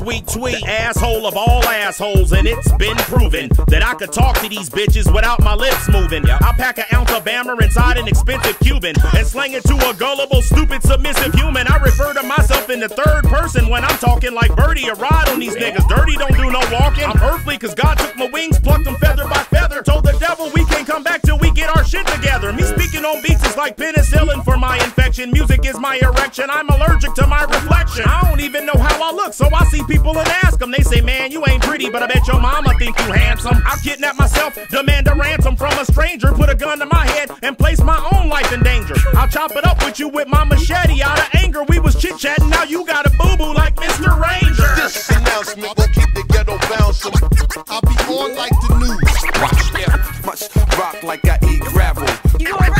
tweet, tweet. Asshole of all assholes, and it's been proven that I could talk to these bitches without my lips moving. I pack an ounce of Bammer inside an expensive Cuban and slang it to a gullible, stupid, submissive human. I refer to myself in the third person when I'm talking like Birdy a ride on these niggas. Dirty don't do no walking. I'm earthly cause God took my wings, plucked them feather by feather. Told the devil we can't come back till we get our shit together. Me speaking on beats is like penicillin for my infection. Music is my erection. I'm allergic to my reflection. I don't even know how I look, so I see people and ask them. They say, man, you ain't pretty, but I bet your mama think you handsome. I kidnap myself, demand a ransom from a stranger, put a gun to my head, and place my own life in danger. I'll chop it up with you with my machete. Out of anger, we was chit chatting. Now you got a boo boo like Mr. Ranger. This announcement will keep the ghetto bouncing. I'll be on like the news. Watch, yeah. Much rock like I eat gravel. You gonna rock it, right? Alright,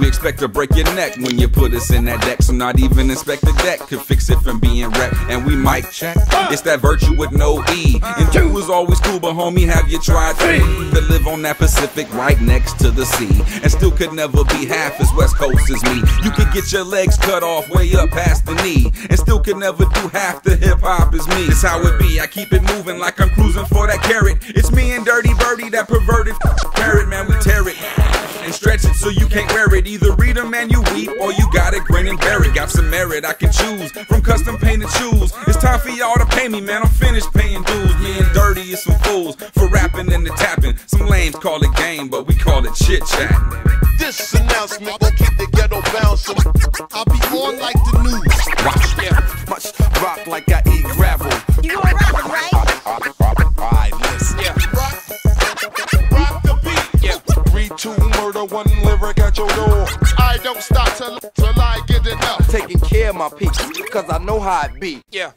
We expect to break your neck when you put us in that deck. So not even inspect the deck could fix it from being wrecked. And we might check. It's that virtue with no E. And two was always cool, but homie, have you tried three? To live on that Pacific right next to the sea. And still could never be half as West Coast as me. You could get your legs cut off way up past the knee. And still could never do half the hip hop as me. It's how it be. I keep it moving like I'm cruising for that carrot. It's me can't wear it. Either read them and you weep, or you got it, grin and bear it. Got some merit, I can choose from custom painted shoes. It's time for y'all to pay me, man. I'm finished paying dues. Me and Dirty is some fools for rapping and the tapping. Some lames call it game, but we call it chit chat. This announcement will keep the ghetto bouncing. I'll be on like the news. Watch, yeah. Much rock like I eat two, murder, one lyric at your door. I don't stop till, till I get enough. Taking care of my peeps, cause I know how it be. Yeah.